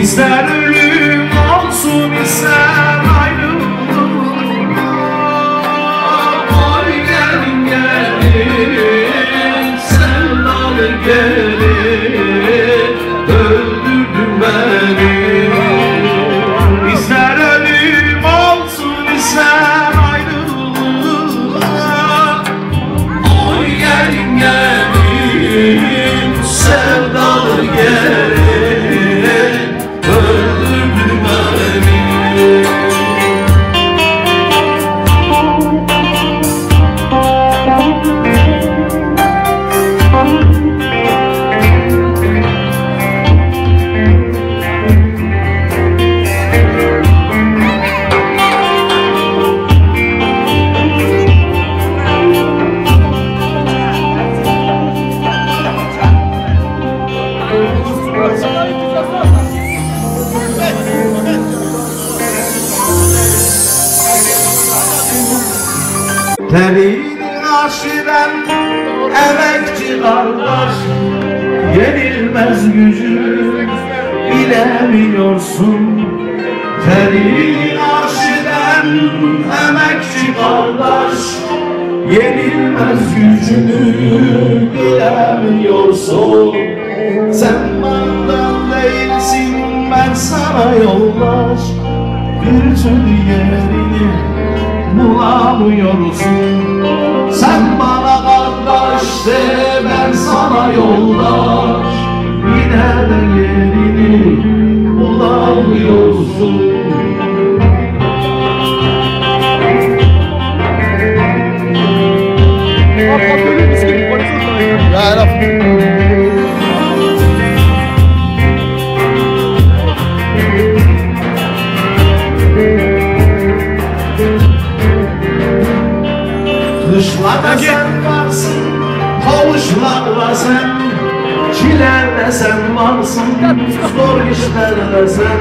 Is that a Terini aşiren emekçi kardeş. Yenilmez gücü bilemiyorsun. Terini aşiren emekçi kardeş. Yenilmez gücünü bilemiyorsun. Sen Bir türlü yerini bulamıyorsun Sen bana kardeş de ben sana yoldaş Kışlarda sen varsın, kavuşlarda sen. Çilerde sen varsın, zor işlerde sen.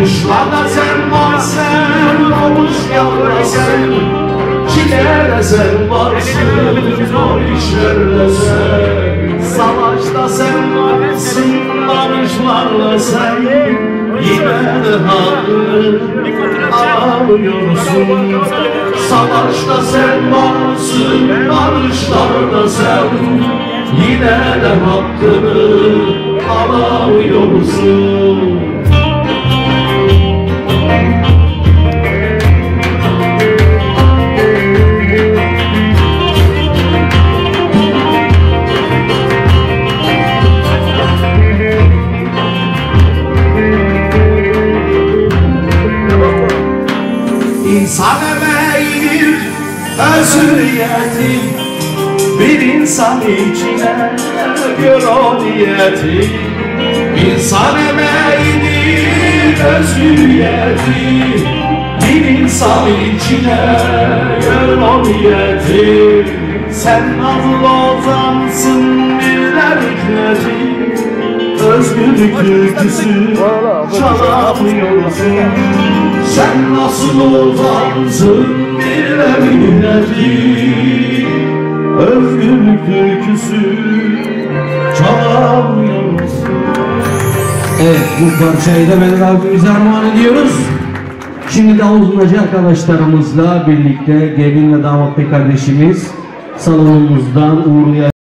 Kışlarda sen varsın, kavuşlarda sen. Çilerde sen varsın, zor işlerde sen. Savaşta sen varsın, barışlarla sen. Yine de hakkını alamıyorsun Savaşta sen varsın, barışlarda sen. Yine de hakkını alamıyorsun İnsan özüyeti Bir insan içine gör o niyeti. İnsan emeğidir özüyeti Bir insan içine gör o niyeti. Sen nazlı ozansın birler hikmeti Özgürlük türküsü çalamıyorsun Sen nasıl ozansın bile minneti Özgürlük türküsü çalamıyorsun Evet bu parçayı da Mehmet abimize armağan ediyoruz. Şimdi davul zurnacı arkadaşlarımızla birlikte gelin ve damat bey kardeşimiz salonumuzdan uğurlayan